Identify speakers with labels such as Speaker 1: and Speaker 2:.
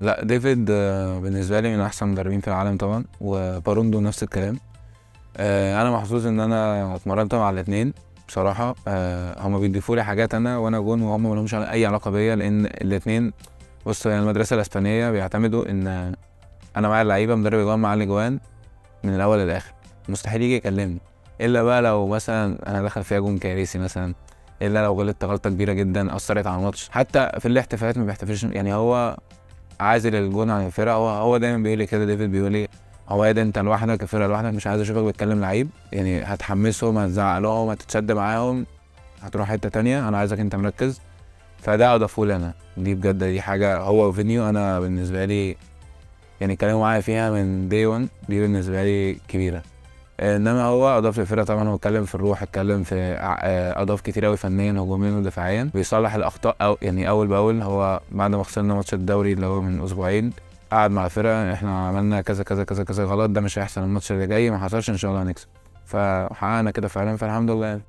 Speaker 1: لا ديفيد آه، بالنسبة لي من أحسن المدربين في العالم طبعا وباروندو نفس الكلام. آه، أنا محظوظ إن أنا اتمرنت مع الاثنين بصراحة. آه، هما بيضيفوا لي حاجات أنا وأنا جون وهم ما لهمش أي علاقة بيا لأن الاثنين بص يعني المدرسة الإسبانية بيعتمدوا إن أنا معايا اللعيبة مدرب اجوان معاه الإجوان من الأول للآخر. مستحيل يجي يكلمني. إلا بقى لو مثلا أنا دخل فيها جون كارثي مثلا إلا لو غلطت غلطة كبيرة جدا أثرت على الماتش. حتى في الاحتفالات ما بيحتفلش يعني هو عازل الجون عن الفرقة. هو هو دايما بيقول لي كده ديفيد بيقول لي هو ده انت لوحدك الفرقه لوحدك مش عايز أشوفك بتكلم لعيب. يعني هتحمسهم هتزعق لهم هتتشد معاهم هتروح حتة تانية. أنا عايزك أنت مركز. فده أضافه لي أنا. دي بجد دي حاجة هو وفينيو أنا بالنسبة لي يعني كلامه معايا فيها من دي 1 دي بالنسبة لي كبيرة. إنما هو أضاف للفرقه طبعا هو اتكلم في الروح اتكلم في آه، أضاف كتير قوي فنيا هجوميا ودفاعيا. بيصلح الأخطاء أو يعني أول بأول هو بعد ما خسرنا ماتش الدوري اللي هو من أسبوعين قعد مع الفرقة إحنا عملنا كذا كذا كذا كذا غلط ده مش هيحصل الماتش اللي جاي ما حصلش إن شاء الله هنكسب. فحققنا كده فعلا فالحمد لله.